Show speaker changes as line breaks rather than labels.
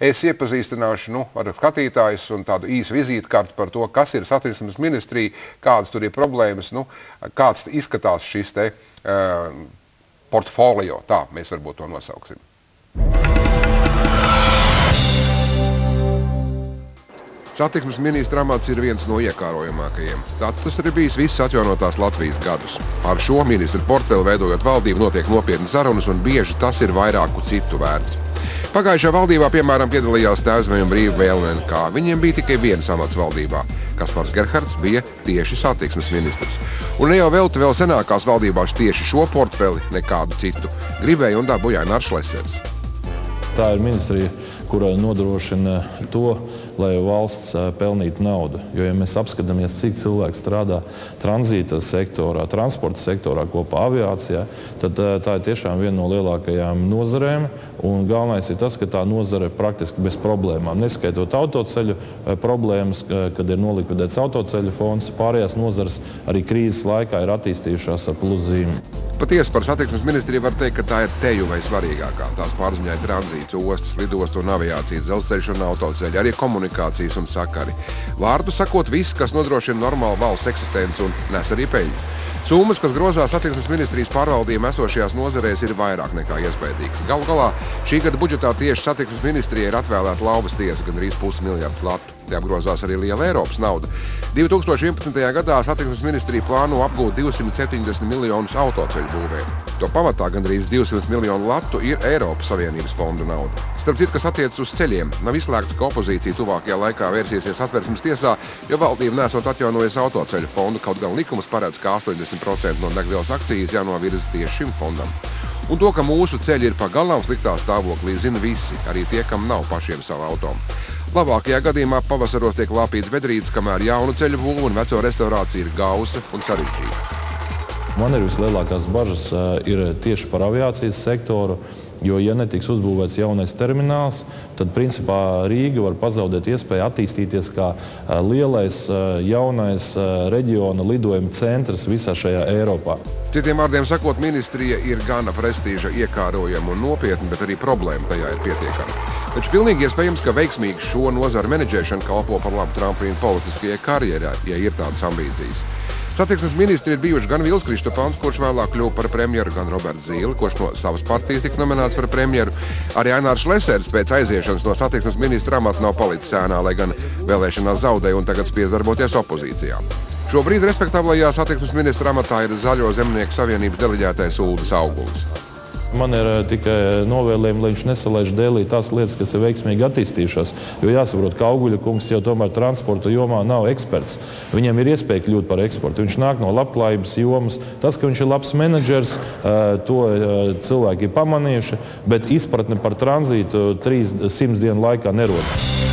Es iepazīstināšu nu, ar skatītājus un tādu īsu vizītkarti par to, kas ir satiksmes ministrija, kādas tur ir problēmas, nu, kāds izskatās šis te uh, portfolio. Tā mēs varbūt to nosauksim. Satiksmes ministra amats ir viens no iekārojamākajiem. Tad tas arī bijis viss atjaunotās Latvijas gadus. Ar šo ministru portfeli veidojot valdību notiek nopietnas sarunas un bieži tas ir vairāku citu vērts. Pagājušajā valdībā, piemēram, piedalījās Tēvzmē un Brīva Vēlnēn, kā viņiem bija tikai viens amats valdībā. Kaspars Gerhards bija tieši satiksmes ministrs. Un ne jau velti vēl senākās valdībās tieši šo portfeli, nekādu citu. Gribēja un dabūja Ainārs Lesers.
Tā ir ministrija, kura nodrošina to, lai valsts pelnītu naudu. Jo, ja mēs apskatāmies, cik cilvēki strādā tranzīta sektorā, transporta sektorā, kopā aviācijā, tad tā ir tiešām viena no lielākajām nozarēm. Un galvenais ir tas, ka tā nozare praktiski bez problēmām. Neskaitot autoceļu problēmas, kad ir nolikvidēts autoceļu fonds, pārējās nozares arī krīzes laikā ir attīstījušās ar pluszīmi.
Patiesi par satiksmes ministriju var teikt, ka tā ir teju vai svarīgākā. Tās pārziņā ir tranzīts, ostas, lidostu un aviācijas, dzelzceļš un autoceļi, arī komunikācijas un sakari. Vārdu sakot, viss, kas nodrošina normālu valsts eksistenci un nes arī peļņu. Summas, kas grozās satiksmes ministrijas pārvaldījuma esošajās nozarēs, ir vairāk nekā iespējīgas. Galu galā šī gada budžetā tieši satiksmes ministrijai ir atvēlēta lauvas tiesa gandrīz pusmiljards latu. Te apgrozās arī liela Eiropas nauda. 2011. gadā satiksmes ministrija plāno apgūt 270 miljonus autoceļu būvē. To pamatā gandrīz 200 miljonu latu ir Eiropas Savienības fondu nauda. Starp citu, kas attiecas uz ceļiem, nav izslēgts, ka opozīcija tuvākajā laikā vērsīsies atversmes tiesā, jo valdība nesot atjaunojusi autoceļu fondu, kaut gan likums paredz, ka 80% no degvielas akcijas jānovirza tieši šim fondam. Un to, ka mūsu ceļi ir pagalām sliktā stāvoklī, zina visi, arī tie, kam nav pašiem savu automašīnu. Labākajā gadījumā pavasaros tiek lāpīts bedrītes, kamēr jaunu ceļu būvu un veco restaurācija ir gausa un sarežģīta.
Man ir vislielākās bažas ir tieši par aviācijas sektoru. Jo, ja netiks uzbūvēts jaunais termināls, tad principā Rīga var pazaudēt iespēju attīstīties kā lielais, jaunais reģiona lidojuma centrs visā šajā Eiropā.
Citiem vārdiem sakot, ministrija ir gana prestiža, iekārojama un nopietna, bet arī problēma tajā ir pietiekama. Taču pilnīgi iespējams, ka veiksmīgi šo nozaru menedžēšana kalpo par labu trampīnu politiskajai karjerai, ja ir tādas ambīcijas. Satiksmes ministri ir bijuši gan Vils Kristofons, kurš vēlāk kļuva par premjeru, gan Roberts Zīle, kurš no savas partijas tika nominēts par premjeru. Arī Ainārs Lesers pēc aiziešanas no satiksmes ministra amata nav palicis ēnā, lai gan vēlēšanās zaudēja un tagad spiest darboties opozīcijā. Šobrīd respektablajā satiksmes ministra amatā ir Zaļo zemnieku savienības deleģētais Uldis Augulis.
Man ir eh, tikai novēlējumi, lai viņš nesalaiž dēlī tās lietas, kas ir veiksmīgi attīstījušās. Jo jāsaprot, ka Auguļa kungs jau tomēr transporta jomā nav eksperts. Viņam ir iespēja kļūt par eksportu. Viņš nāk no labklājības jomas. Tas, ka viņš ir labs menedžers, eh, to eh, cilvēki ir pamanījuši, bet izpratne par tranzītu 300 dienu laikā nerodas.